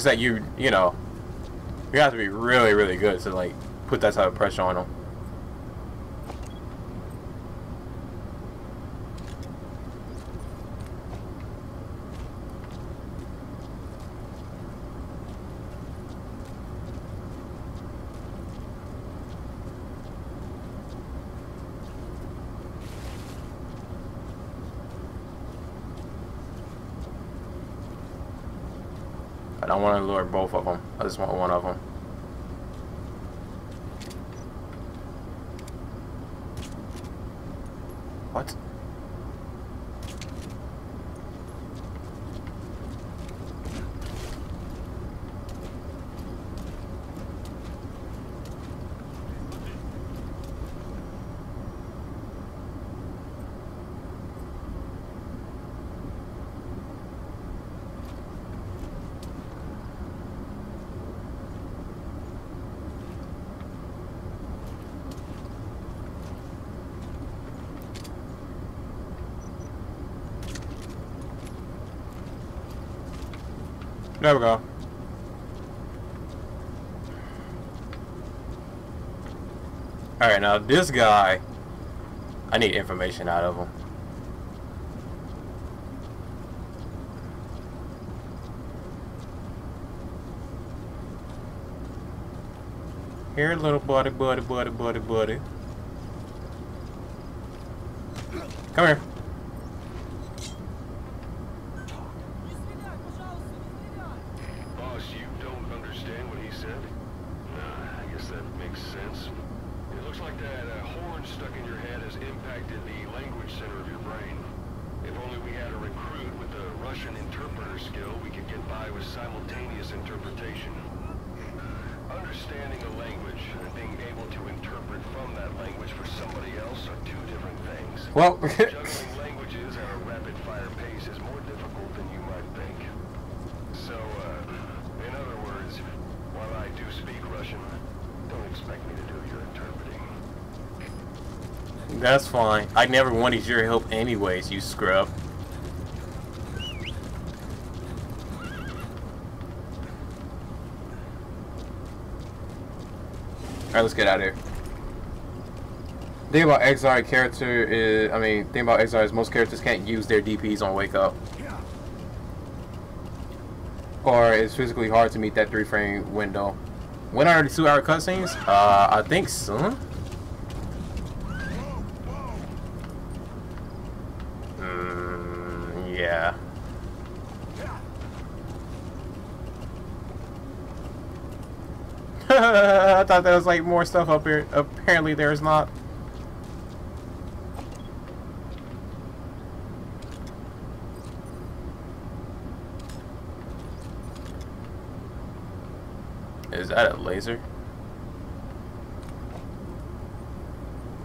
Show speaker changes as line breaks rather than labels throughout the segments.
just that you, you know, you have to be really, really good to like put that type of pressure on them. Want to lure both of them. I just want one of them. There we go. Alright, now this guy, I need information out of him. Here, little buddy, buddy, buddy, buddy, buddy. Come here.
Boss, you don't understand what he said? Nah, I guess that makes sense. It looks like that uh, horn stuck in your head has impacted the language center of your brain. If only we had a recruit with a Russian interpreter skill, we could get by with simultaneous interpretation. Understanding a language and being able to interpret from that language for somebody else are two different things.
Well,
Juggling languages at a rapid-fire pace is more difficult than you might think. So, uh, in other words, while I do speak Russian, don't expect me to do your interpreting.
that's fine. I never wanted your help anyways, you scrub. Alright, let's get out of here. Thing about Xrd character is, I mean, thing about Xrd is most characters can't use their DPs on Wake Up. Or it's physically hard to meet that three frame window. When are the two hour cutscenes? Uh, I think soon. Mm, yeah. I thought there was like more stuff up here. Apparently there's not. Is that a laser?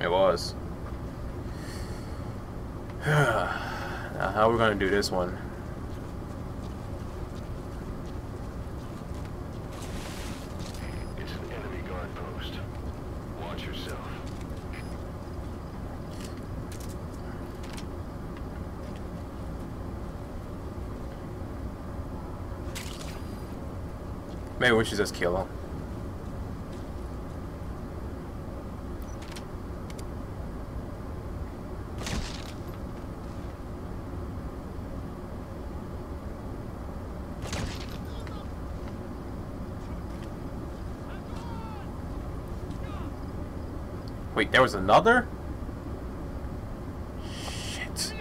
It was. now how are we gonna do this one?
It's an enemy post. Watch yourself.
Maybe we should just kill him. Wait, there was another? Shit.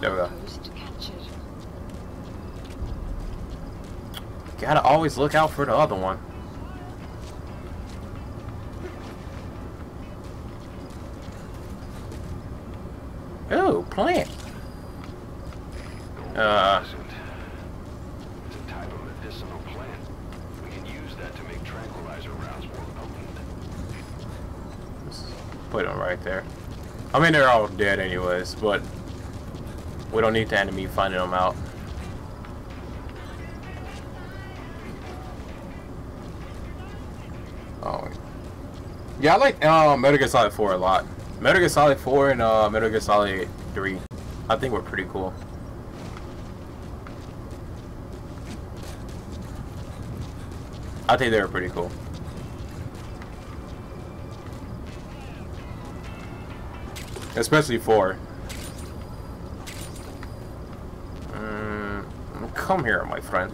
There we go. Gotta always look out for the other one. all dead anyways, but we don't need the enemy finding them out. Oh. Yeah, I like um, Metal Gear Solid 4 a lot. Metal Gear Solid 4 and uh, Metal Gear Solid 3, I think were pretty cool. I think they were pretty cool. Especially 4. Mm, come here, my friend.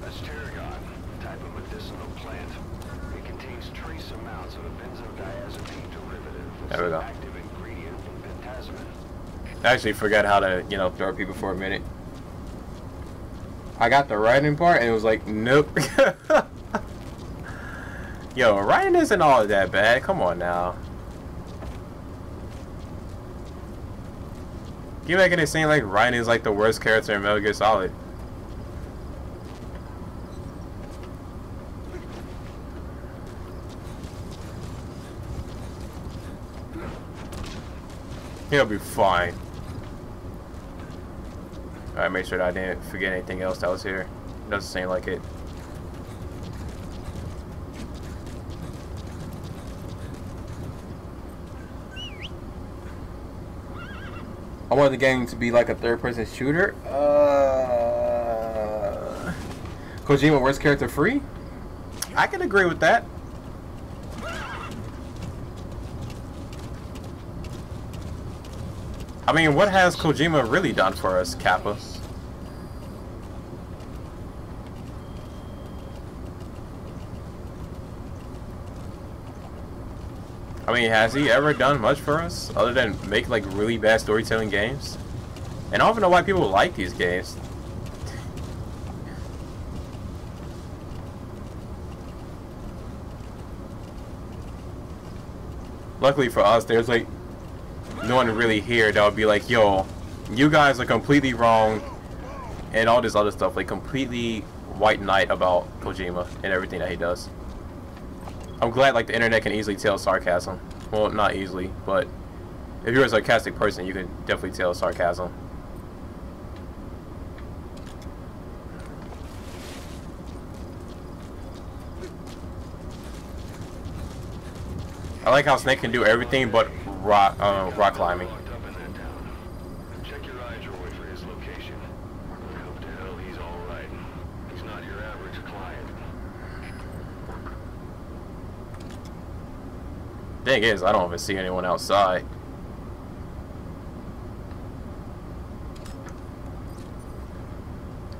That's tarragon, a type of medicinal plant. It contains trace amounts of a benzodiazepine derivative. that's
There we go.
active ingredient in Pentazemin.
I actually forgot how to, you know, throw people for a minute. I got the Raiden part and it was like, nope. Yo, Raiden isn't all that bad. Come on now. You making it seem like Raiden is like the worst character in Metal Gear Solid. He'll be fine. Alright, make sure that I didn't forget anything else that was here. Doesn't seem like it. I want the game to be like a third-person shooter. Uh, Kojima worst character free? I can agree with that. I mean, what has Kojima really done for us, Kappa? I mean, has he ever done much for us other than make like really bad storytelling games? And I don't even know why people like these games. Luckily for us, there's like no one really here that would be like, yo, you guys are completely wrong and all this other stuff, like completely white knight about Kojima and everything that he does. I'm glad like the internet can easily tell sarcasm. Well, not easily, but if you're a sarcastic person, you can definitely tell sarcasm. I like how Snake can do everything but rock, uh, rock climbing.
Locked up in that town. Check your eyes your way for his location. I hope to hell he's all right. He's not your average client.
Thing is, I don't even see anyone outside.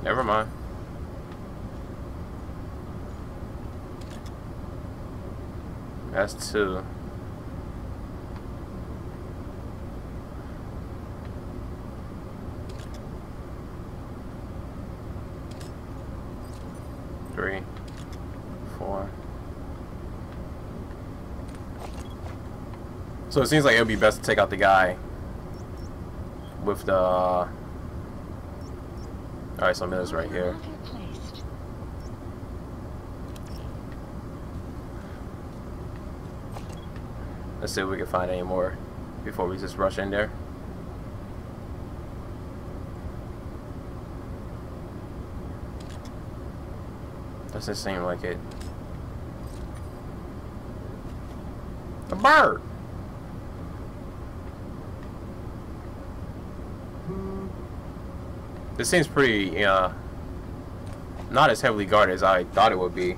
Never mind. That's two. Three. Four. So it seems like it would be best to take out the guy with the. Alright, so Miller's right here. Let's see if we can find any more before we just rush in there. Doesn't seem like it. A bird! This seems pretty, uh, not as heavily guarded as I thought it would be.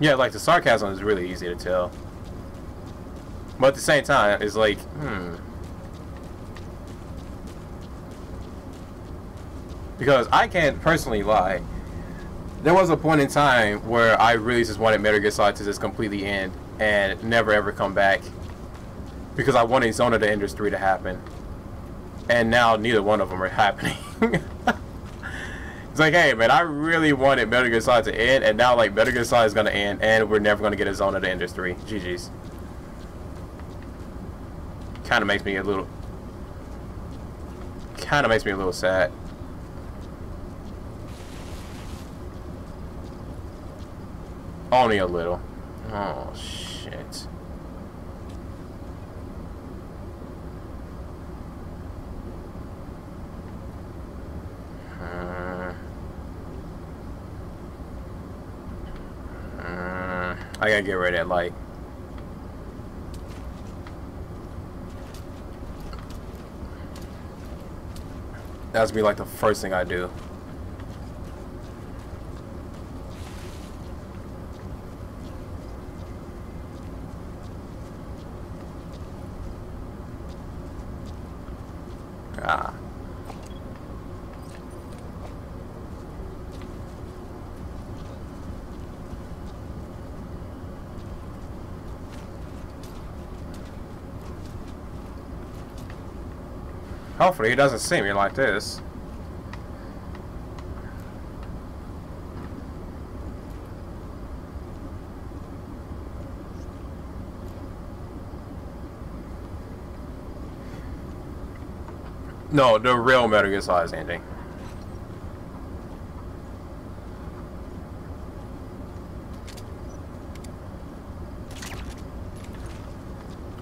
Yeah, like the sarcasm is really easy to tell. But at the same time, it's like, hmm. Because I can't personally lie. There was a point in time where I really just wanted Metal Gear Solid to just completely end and never ever come back. Because I wanted Zone of the 3 to happen. And now neither one of them are happening. It's like, hey, man, I really wanted Metal Gear Solid to end, and now, like, Metal Gear Solid is going to end, and we're never going to get a Zone of the 3. GG's. Kind of makes me a little... Kind of makes me a little sad. Only a little. Oh, shit. I gotta get rid of that light. That's be like the first thing I do. Ah. Hopefully he doesn't see me like this. No, the real Metal Gear Solid ending.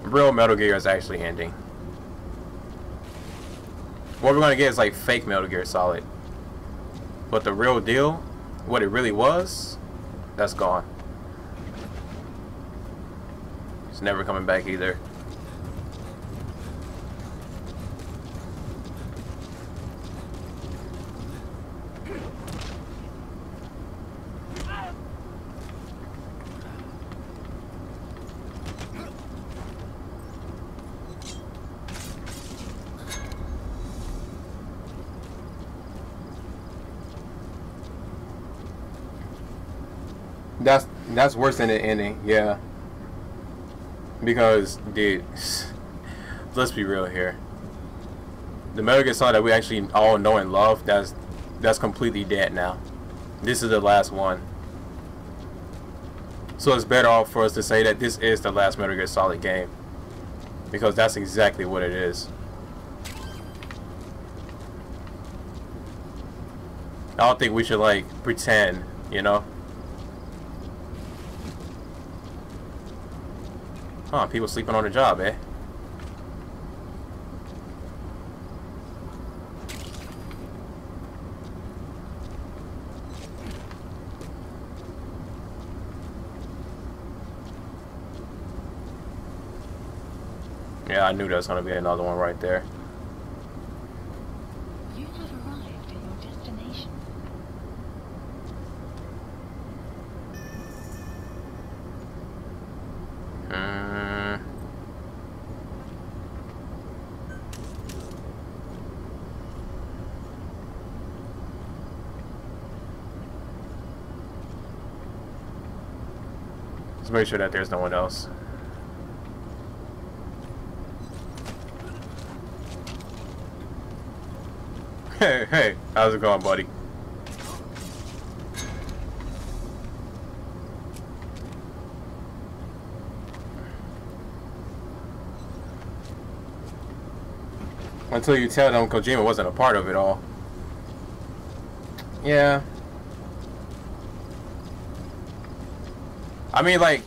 Real Metal Gear is actually ending. What we're gonna get is like fake Metal Gear Solid. But the real deal, what it really was, that's gone. It's never coming back either. That's worse than the ending, yeah. Because, dude, let's be real here. The Metal Gear Solid that we actually all know and love, that's that's completely dead now. This is the last one. So it's better off for us to say that this is the last Metal Gear Solid game. Because that's exactly what it is. I don't think we should like pretend, you know? Huh, people sleeping on the job, eh? Yeah, I knew there was going to be another one right there.
You have arrived at your destination.
Mm. Let's make sure that there's no one else. Hey, hey, how's it going, buddy? Until you tell them Kojima wasn't a part of it all. Yeah. I mean, like,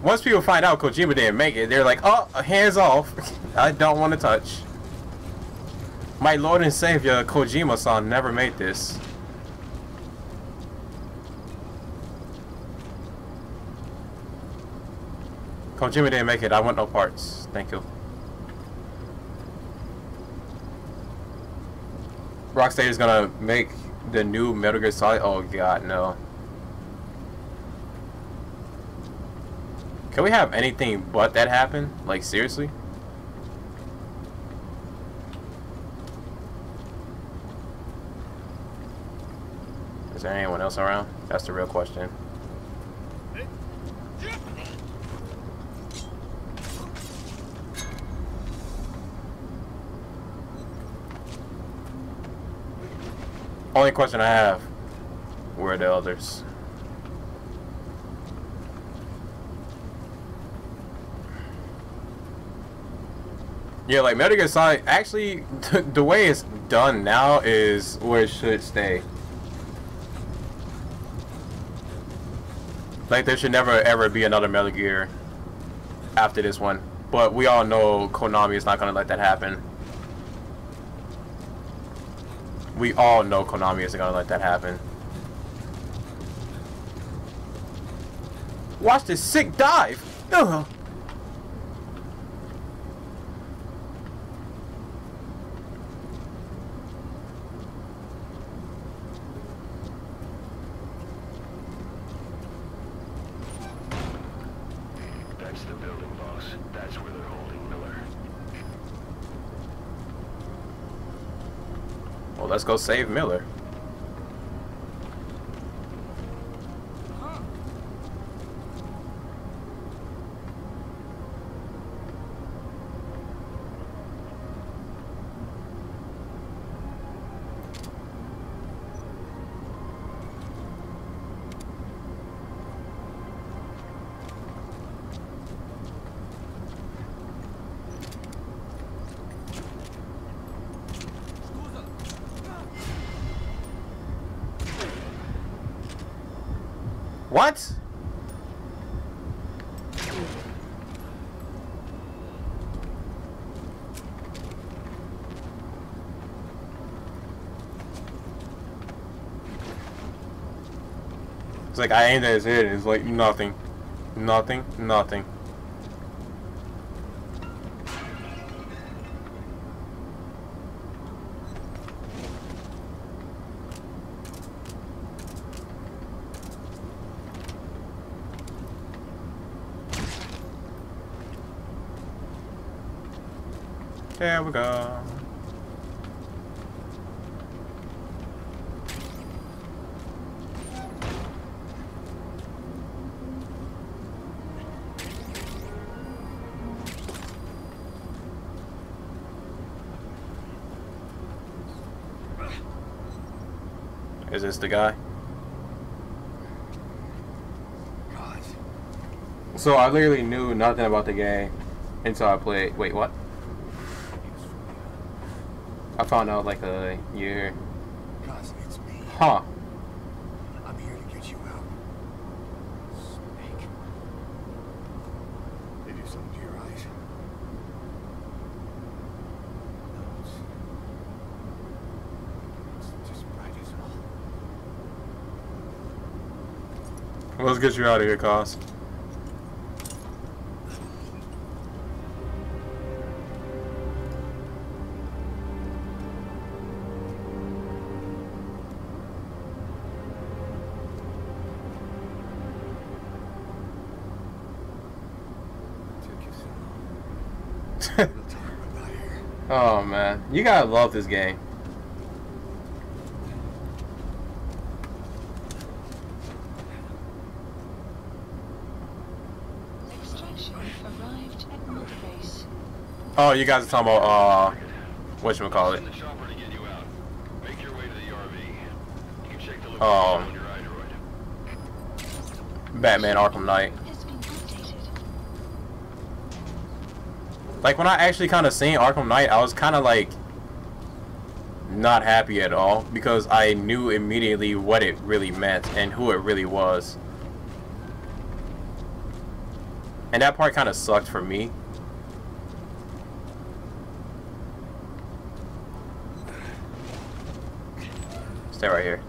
once people find out Kojima didn't make it, they're like, oh, hands off. I don't want to touch. My lord and savior, Kojima-san, never made this. Kojima didn't make it. I want no parts. Thank you. Rocksteady is gonna make the new Metal Gear Solid. Oh god, no. Can we have anything but that happen? Like seriously? Is there anyone else around? That's the real question. Only question I have, where are the others? Yeah, like Metal Gear Solid, actually, the way it's done now is where it should stay. Like, there should never ever be another Metal Gear after this one. But we all know Konami is not going to let that happen. We all know Konami isn't going to let that happen. Watch this sick dive. Ugh.
That's the building, boss. That's where they're holding Miller.
Well, let's go save Miller. What? It's like I aimed at his head it's like nothing. Nothing, nothing. There we go. Is this the guy?
God.
So I literally knew nothing about the game until I played. Wait, what? I found out like a year.
Kaz, it's me.
Huh.
I'm here to get you out. Snake. They do something to your eyes. No, it's, it's just bright as all.
Let's get you out of here,
Kaz. You
gotta love this game.
Extraction arrived at Mother Base.
Oh, you guys are talking about uh, what you call it?
Send the chopper to get you out. Make your way to the RV. You can check the location
Oh.
on your iDroid.
Batman Arkham Knight.
Has been updated.
Like when I actually kind of seen Arkham Knight, I was kind of like not happy at all because I knew immediately what it really meant and who it really was. And that part kind of sucked for me. Stay right here.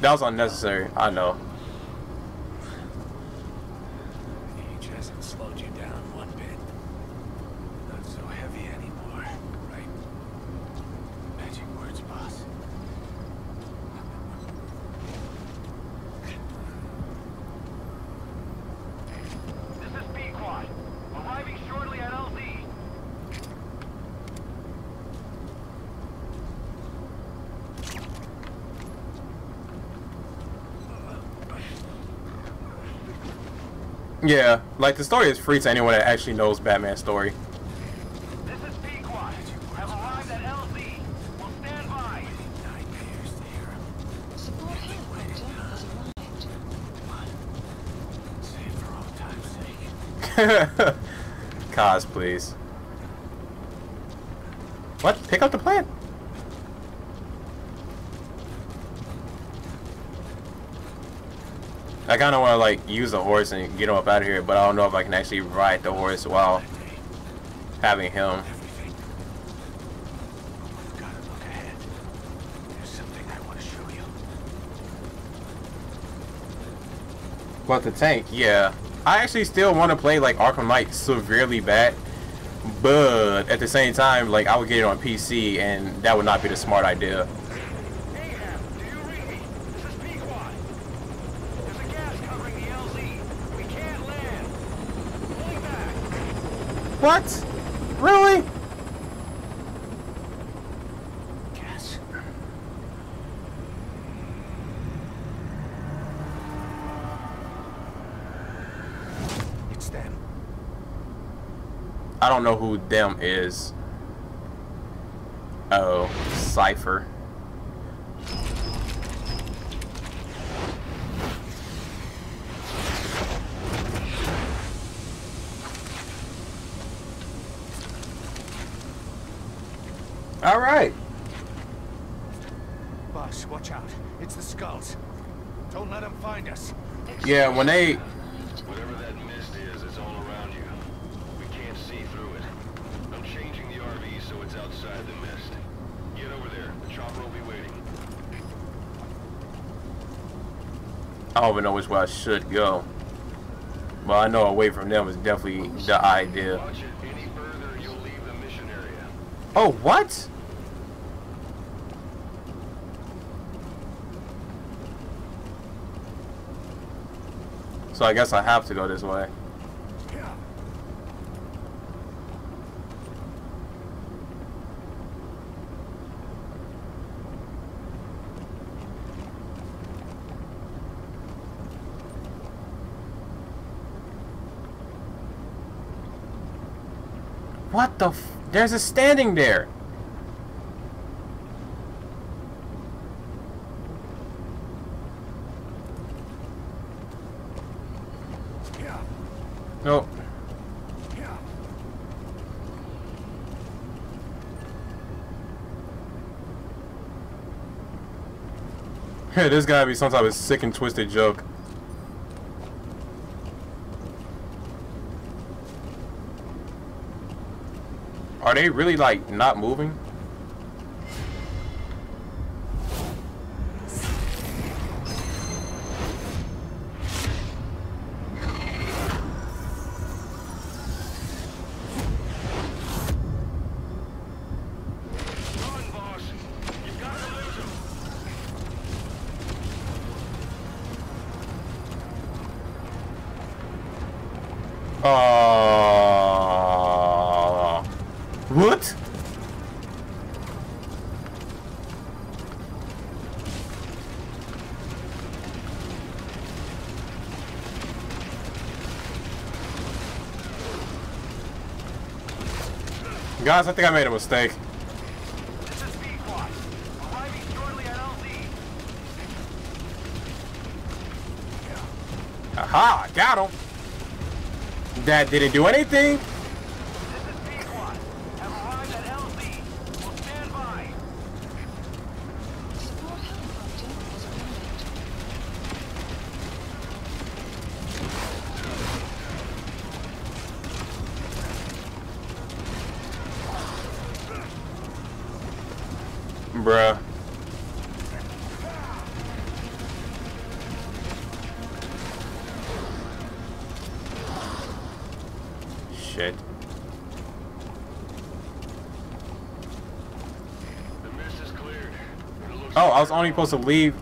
That was unnecessary. I know.
Age hasn't slowed you down one bit. Not so heavy anymore, right? Magic words, boss.
This is Pequod. Arriving shortly at LZ.
Yeah, like the story is free to anyone that actually knows Batman's story.
This is Pequod. Have arrived at LZ. Will stand by.
Nightmares to hear him.
Support helicopter has arrived.
Say it for all time's sake.
Kaz, please. What? Pick up the plant? I kind of want to like use the horse and get him up out of here, but I don't know if I can actually ride the horse while having him. But the tank, yeah. I actually still want to play like Arkham Knight severely bad, but at the same time, like I would get it on PC, and that would not be the smart idea.
Ahab, do you read me? This is Pequod. There's a gas covering the LZ. We can't land. Pulling back.
What? Really?
Gas. It's them.
I don't know who them is. Oh, Cypher. All right.
Boss, watch out. It's the skulls. Don't let them find us.
Yeah, when they
Whatever that mist is, it's all around you. We can't see through it. I'm changing the RV so it's outside the mist. Get over there. The chopper will be waiting.
I don't even know which way I should go. But I know away from them is definitely the idea.
Watch it any further, you'll leave the mission area.
Oh, what? So I guess I have to go this way. What the There's a standing there. Nope. This gotta be some type of sick and twisted joke. Are they really like not moving? Guys, I think I made a mistake. Aha, got him. That didn't do anything. Only
gone.
supposed to leave